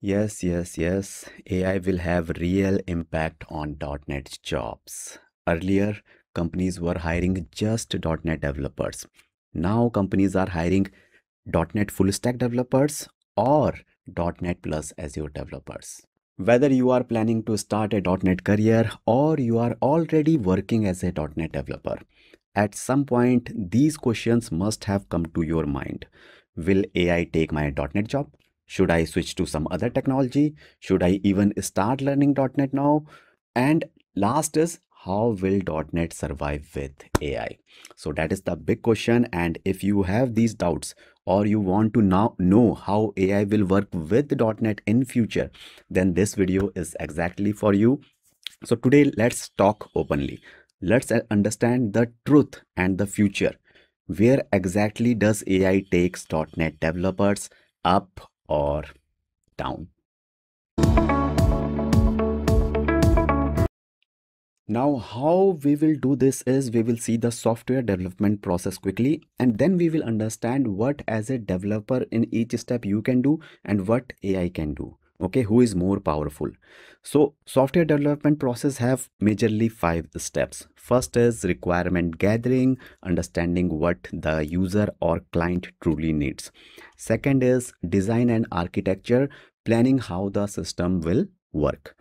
Yes, yes, yes. AI will have real impact on .NET jobs. Earlier, companies were hiring just .NET developers. Now companies are hiring .NET full stack developers or .NET plus Azure developers. Whether you are planning to start a .NET career or you are already working as a .NET developer, at some point these questions must have come to your mind. Will AI take my .NET job? Should I switch to some other technology? Should I even start learning .NET now? And last is how will .NET survive with AI? So that is the big question. And if you have these doubts or you want to now know how AI will work with .NET in future, then this video is exactly for you. So today let's talk openly. Let's uh, understand the truth and the future. Where exactly does AI takes .NET developers up or down. Now, how we will do this is we will see the software development process quickly and then we will understand what as a developer in each step you can do and what AI can do okay who is more powerful? So software development process have majorly five steps. First is requirement gathering understanding what the user or client truly needs. Second is design and architecture planning how the system will work.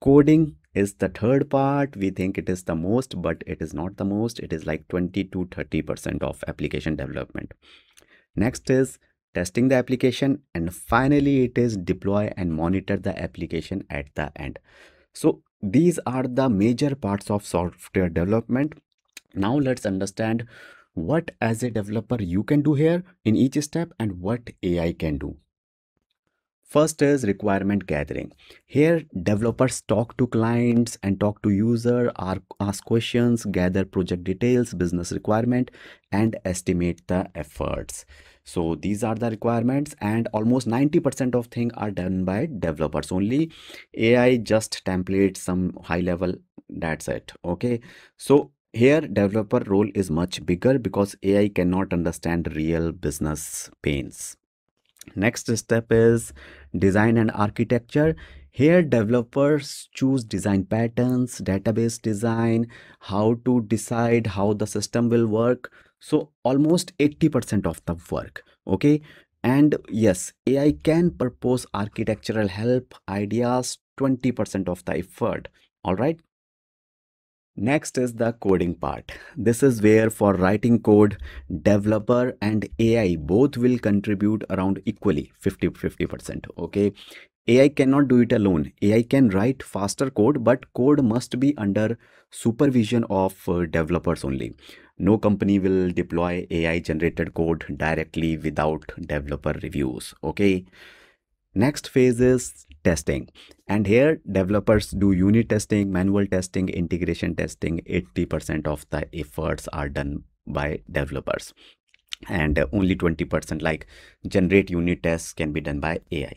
Coding is the third part. We think it is the most but it is not the most. It is like 20 to 30 percent of application development. Next is testing the application and finally it is deploy and monitor the application at the end. So these are the major parts of software development. Now let's understand what as a developer you can do here in each step and what ai can do First is requirement gathering. Here, developers talk to clients and talk to user, ask questions, gather project details, business requirement, and estimate the efforts. So these are the requirements and almost 90% of things are done by developers only. AI just templates some high level, that's it. Okay. So here developer role is much bigger because AI cannot understand real business pains. Next step is design and architecture. Here developers choose design patterns, database design, how to decide how the system will work. So almost 80% of the work. Okay. And yes, AI can propose architectural help ideas 20% of the effort. All right. Next is the coding part. This is where for writing code, developer and AI both will contribute around equally 50-50%. Okay. AI cannot do it alone. AI can write faster code, but code must be under supervision of uh, developers only. No company will deploy AI generated code directly without developer reviews. Okay. Next phase is testing. And here developers do unit testing, manual testing, integration testing. 80% of the efforts are done by developers. And only 20% like generate unit tests can be done by AI.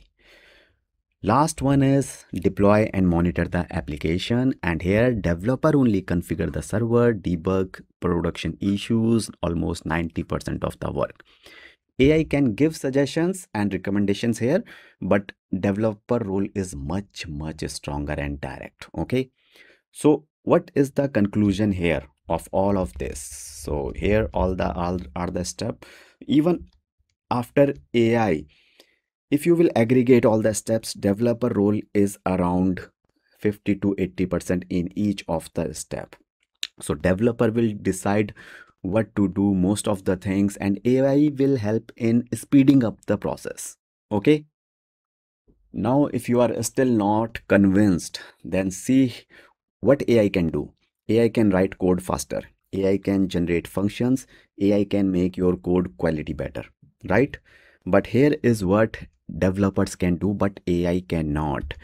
Last one is deploy and monitor the application. And here developer only configure the server, debug production issues, almost 90% of the work. AI can give suggestions and recommendations here, but developer role is much, much stronger and direct. Okay. So what is the conclusion here of all of this? So here all the all are the step. Even after AI, if you will aggregate all the steps, developer role is around 50 to 80% in each of the step. So developer will decide what to do most of the things and AI will help in speeding up the process. Okay. Now, if you are still not convinced, then see what AI can do. AI can write code faster. AI can generate functions. AI can make your code quality better, right? But here is what developers can do, but AI cannot.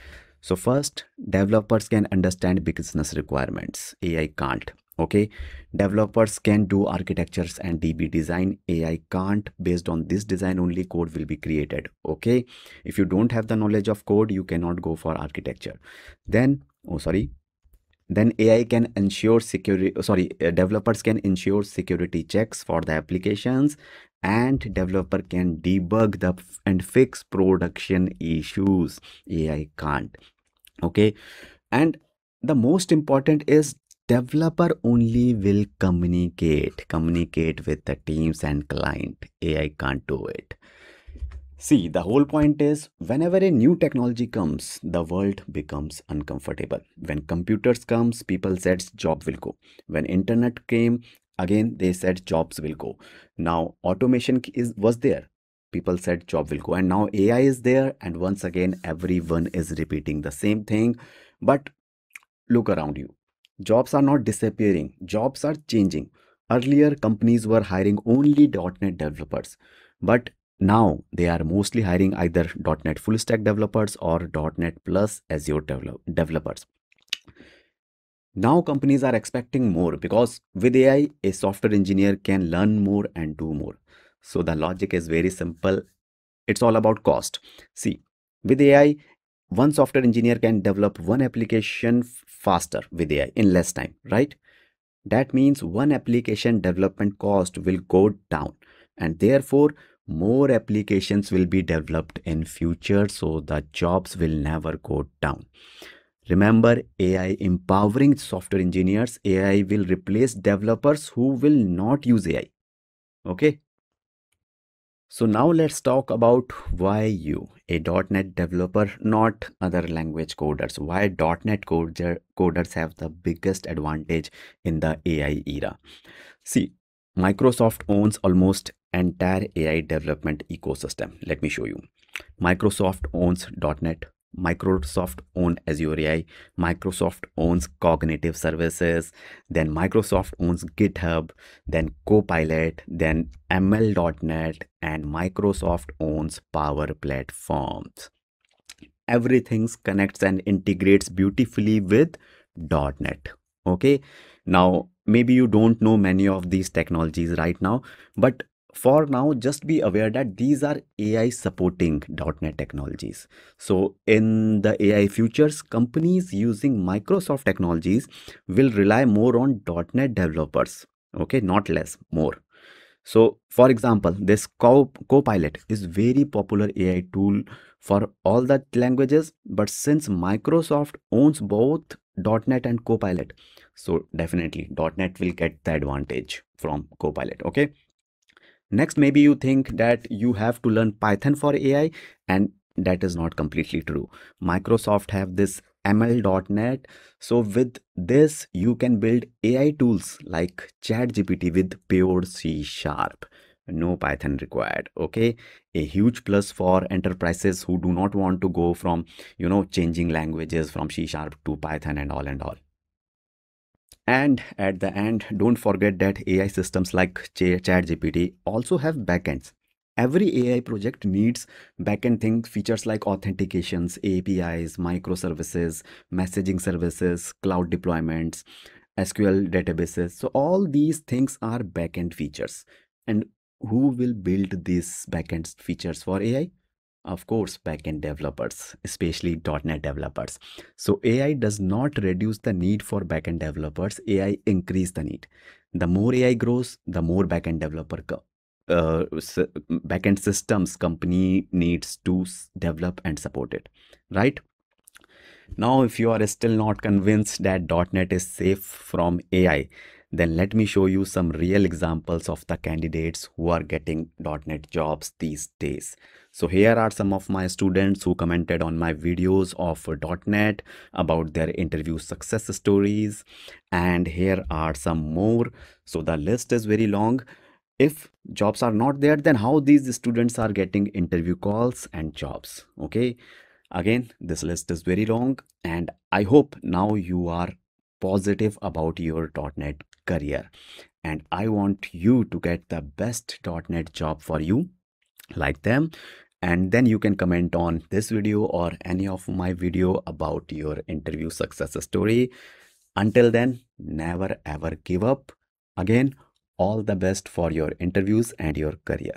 So first, developers can understand business requirements. AI can't okay? Developers can do architectures and db design. Ai can't. Based on this design only code will be created. Okay? If you don't have the knowledge of code you cannot go for architecture. Then oh sorry. Then ai can ensure security sorry uh, developers can ensure security checks for the applications and developer can debug the and fix production issues. Ai can't. Okay? And the most important is developer only will communicate communicate with the teams and client ai can't do it See, the whole point is whenever a new technology comes, the world becomes uncomfortable. When computers comes, people said job will go. When internet came, again they said jobs will go. Now automation is was there. People said job will go and now AI is there and once again everyone is repeating the same thing. But look around you. Jobs are not disappearing. Jobs are changing. Earlier companies were hiring only .NET developers. But now they are mostly hiring either .NET full stack developers or .NET plus Azure develop developers. Now companies are expecting more because with AI, a software engineer can learn more and do more. So the logic is very simple. It's all about cost. See, with AI, one software engineer can develop one application faster with AI in less time, right? That means one application development cost will go down and therefore more applications will be developed in future so the jobs will never go down remember ai empowering software engineers ai will replace developers who will not use ai okay so now let's talk about why you a .NET developer not other language coders why .NET coders have the biggest advantage in the AI era see Microsoft owns almost entire AI development ecosystem. Let me show you. Microsoft owns .NET, Microsoft owns Azure AI, Microsoft owns Cognitive Services, then Microsoft owns GitHub, then Copilot, then ML.NET, and Microsoft owns Power Platforms. Everything connects and integrates beautifully with .NET. Okay, now maybe you don't know many of these technologies right now, but for now just be aware that these are ai supporting .NET technologies. So in the ai futures companies using microsoft technologies will rely more on .NET developers. Okay not less more. So for example this Co copilot is very popular ai tool for all the languages but since microsoft owns both .NET and copilot so definitely .NET will get the advantage from copilot okay Next, maybe you think that you have to learn Python for AI and that is not completely true. Microsoft have this ML.NET. So with this, you can build AI tools like ChatGPT with pure C Sharp. No Python required. Okay. A huge plus for enterprises who do not want to go from, you know, changing languages from C Sharp to Python and all and all. And at the end, don't forget that AI systems like ChatGPT also have backends. Every AI project needs backend things, features like authentications, APIs, microservices, messaging services, cloud deployments, SQL databases. So all these things are backend features. And who will build these backend features for AI? Of course backend developers especially .NET developers. So AI does not reduce the need for backend developers. AI increase the need. The more AI grows the more backend developer uh, backend systems company needs to develop and support it. Right? Now if you are still not convinced that .NET is safe from AI then let me show you some real examples of the candidates who are getting .NET jobs these days. So here are some of my students who commented on my videos of .NET about their interview success stories. And here are some more. So the list is very long. If jobs are not there, then how these students are getting interview calls and jobs. Okay. Again, this list is very long and I hope now you are positive about your .NET career. And I want you to get the best .NET job for you like them. And then you can comment on this video or any of my video about your interview success story. Until then never ever give up. Again all the best for your interviews and your career